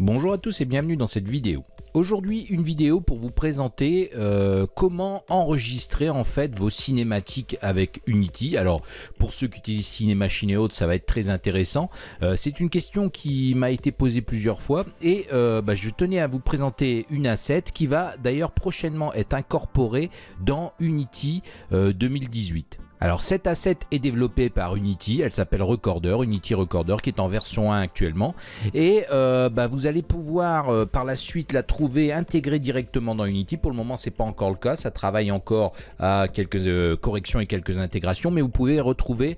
Bonjour à tous et bienvenue dans cette vidéo. Aujourd'hui une vidéo pour vous présenter euh, comment enregistrer en fait vos cinématiques avec Unity. Alors pour ceux qui utilisent Cinemachine et autres ça va être très intéressant. Euh, c'est une question qui m'a été posée plusieurs fois et euh, bah, je tenais à vous présenter une asset qui va d'ailleurs prochainement être incorporée dans Unity 2018. Alors cet asset est développé par Unity, elle s'appelle Recorder, Unity Recorder qui est en version 1 actuellement. Et euh, bah, vous allez pouvoir euh, par la suite la trouver intégrée directement dans Unity. Pour le moment c'est pas encore le cas, ça travaille encore à quelques euh, corrections et quelques intégrations. Mais vous pouvez retrouver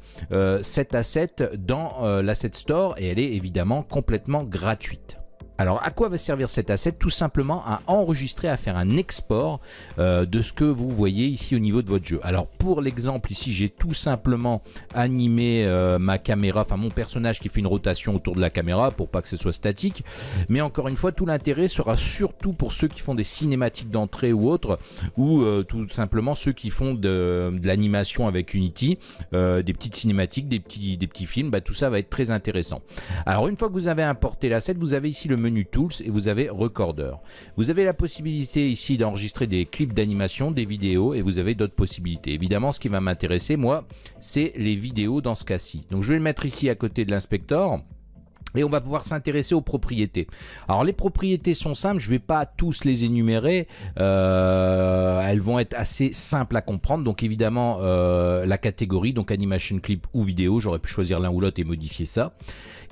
cet asset dans l'asset store. Et elle est évidemment complètement gratuite. Alors à quoi va servir cet asset Tout simplement à enregistrer, à faire un export euh, de ce que vous voyez ici au niveau de votre jeu. Alors pour l'exemple ici j'ai tout simplement animé euh, ma caméra, enfin mon personnage qui fait une rotation autour de la caméra pour pas que ce soit statique. Mais encore une fois tout l'intérêt sera surtout pour ceux qui font des cinématiques d'entrée ou autres ou euh, tout simplement ceux qui font de, l'animation avec Unity, des petites cinématiques, des petits, films, bah, tout ça va être très intéressant. Alors une fois que vous avez importé l'asset, vous avez ici le menu Tools et vous avez Recorder. Vous avez la possibilité ici d'enregistrer des clips d'animation, des vidéos et vous avez d'autres possibilités. Évidemment, ce qui va m'intéresser, moi, c'est les vidéos dans ce cas-ci. Donc je vais le mettre ici à côté de l'inspecteur. Et on va pouvoir s'intéresser aux propriétés. Alors les propriétés sont simples, je ne vais pas tous les énumérer, euh, elles vont être assez simples à comprendre. Donc évidemment euh, la catégorie, donc animation clip ou vidéo, j'aurais pu choisir l'un ou l'autre et modifier ça.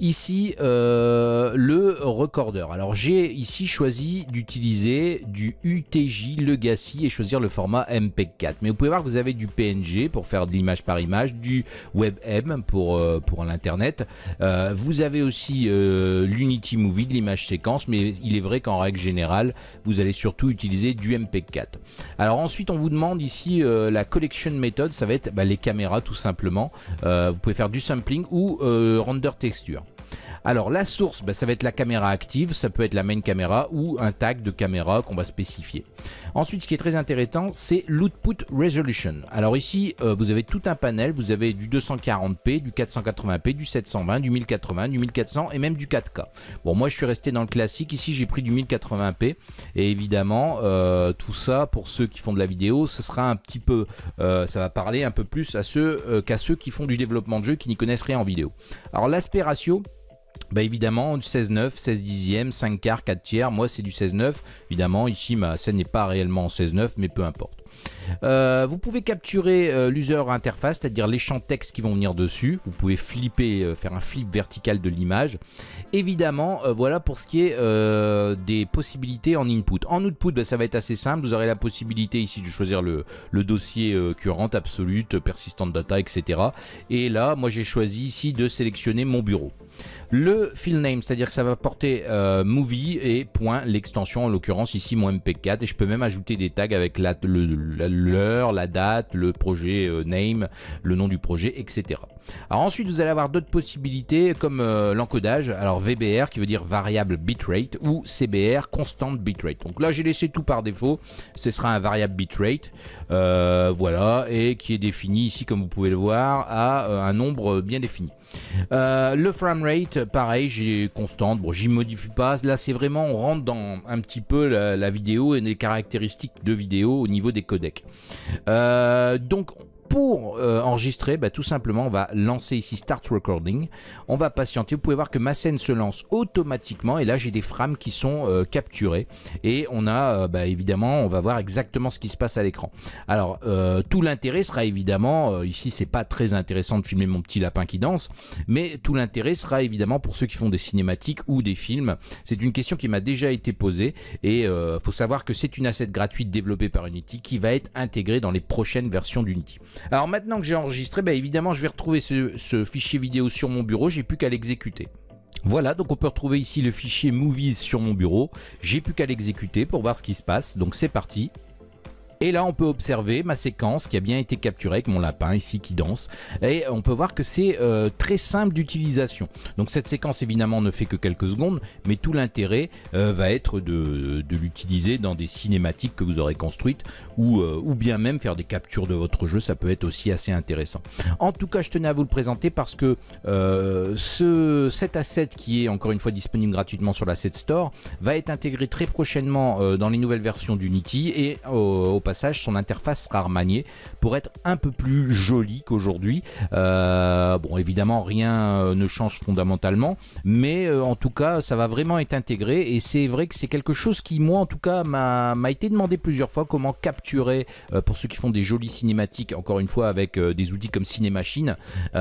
Ici, euh, le recorder. Alors j'ai ici choisi d'utiliser du UTJ Legacy et choisir le format MPEG-4. Mais vous pouvez voir que vous avez du PNG pour faire de l'image par image, du WebM pour, pour l'internet. Vous avez aussi l'Unity Movie, de l'image séquence, mais il est vrai qu'en règle générale, vous allez surtout utiliser du MPEG-4. Alors ensuite, on vous demande ici la collection method, ça va être bah, les caméras tout simplement. vous pouvez faire du sampling ou render texture. Alors la source, bah, ça va être la caméra active, ça peut être la main caméra ou un tag de caméra qu'on va spécifier. Ensuite, ce qui est très intéressant, c'est l'output resolution. Alors ici, euh, vous avez tout un panel, vous avez du 240p, du 480p, du 720, du 1080, du 1400 et même du 4K. Bon, moi je suis resté dans le classique, ici j'ai pris du 1080p et évidemment, euh, tout ça pour ceux qui font de la vidéo, ce sera un petit peu, euh, ça va parler un peu plus à ceux qu'à ceux qui font du développement de jeu qui n'y connaissent rien en vidéo. Alors l'aspect ratio, bah évidemment, du 16-9, 16 dixièmes, 5 quarts, 4 tiers, moi c'est du 16-9. Évidemment, ici ma scène n'est pas réellement en 16-9, mais peu importe. Euh, vous pouvez capturer euh, l'user interface, c'est-à-dire les champs texte qui vont venir dessus. Vous pouvez flipper, euh, faire un flip vertical de l'image. Évidemment, voilà pour ce qui est des possibilités en input. En output, bah, ça va être assez simple. Vous aurez la possibilité ici de choisir le, le dossier current, absolute, persistant data, etc. Et là, moi j'ai choisi ici de sélectionner mon bureau. Le fill name, c'est-à-dire que ça va porter movie et point l'extension, en l'occurrence ici mon MP4 et je peux même ajouter des tags avec l'heure, la, date, le projet euh, name, le nom du projet, etc. Alors ensuite vous allez avoir d'autres possibilités comme euh, l'encodage, alors VBR qui veut dire variable bitrate ou CBR constant bitrate. Donc là j'ai laissé tout par défaut, ce sera un variable bitrate, euh, voilà, et qui est défini ici comme vous pouvez le voir à un nombre bien défini. Euh, le framerate, pareil, j'ai constante. Bon, j'y modifie pas. Là, c'est vraiment, on rentre dans un petit peu la, vidéo et les caractéristiques de vidéo au niveau des codecs. Euh, donc, pour euh, enregistrer, bah, tout simplement, on va lancer ici Start Recording. On va patienter. Vous pouvez voir que ma scène se lance automatiquement. Et là, j'ai des frames qui sont euh, capturés. Et on a, euh, bah, évidemment, on va voir exactement ce qui se passe à l'écran. Alors, tout l'intérêt sera évidemment, ici, c'est pas très intéressant de filmer mon petit lapin qui danse. Mais tout l'intérêt sera évidemment pour ceux qui font des cinématiques ou des films. C'est une question qui m'a déjà été posée. Et il faut savoir que c'est une asset gratuite développée par Unity qui va être intégrée dans les prochaines versions d'Unity. Alors maintenant que j'ai enregistré, bah, évidemment je vais retrouver ce, fichier vidéo sur mon bureau, j'ai plus qu'à l'exécuter. Voilà, donc on peut retrouver ici le fichier Movies sur mon bureau. J'ai plus qu'à l'exécuter pour voir ce qui se passe. Donc c'est parti. Et là, on peut observer ma séquence qui a bien été capturée avec mon lapin ici qui danse. Et on peut voir que c'est euh, très simple d'utilisation. Donc cette séquence évidemment ne fait que quelques secondes, mais tout l'intérêt euh, va être de, l'utiliser dans des cinématiques que vous aurez construites ou, euh, ou bien même faire des captures de votre jeu. Ça peut être aussi assez intéressant. En tout cas, je tenais à vous le présenter parce que ce, cet asset qui est encore une fois disponible gratuitement sur l'Asset Store va être intégré très prochainement dans les nouvelles versions d'Unity et au, au son interface sera remaniée pour être un peu plus jolie qu'aujourd'hui. Euh, bon, évidemment, rien euh, ne change fondamentalement, mais euh, en tout cas, ça va vraiment être intégré et c'est vrai que c'est quelque chose qui, moi, en tout cas, m'a été demandé plusieurs fois comment capturer, pour ceux qui font des jolies cinématiques, encore une fois, avec des outils comme Cinemachine, et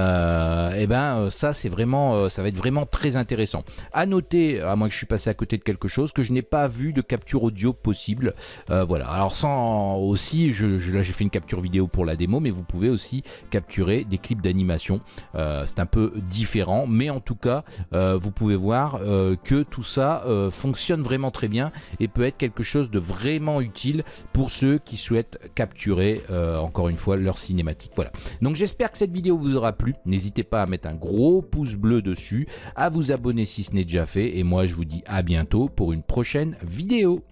eh ben ça, c'est vraiment, ça va être vraiment très intéressant. À noter, à moins que je suis passé à côté de quelque chose, que je n'ai pas vu de capture audio possible. voilà. Alors sans aussi, là j'ai fait une capture vidéo pour la démo, mais vous pouvez aussi capturer des clips d'animation. Euh, c'est un peu différent, mais en tout cas, euh, vous pouvez voir euh, que tout ça fonctionne vraiment très bien et peut être quelque chose de vraiment utile pour ceux qui souhaitent capturer, encore une fois, leur cinématique. Voilà. Donc j'espère que cette vidéo vous aura plu. N'hésitez pas à mettre un gros pouce bleu dessus, à vous abonner si ce n'est déjà fait, et moi je vous dis à bientôt pour une prochaine vidéo.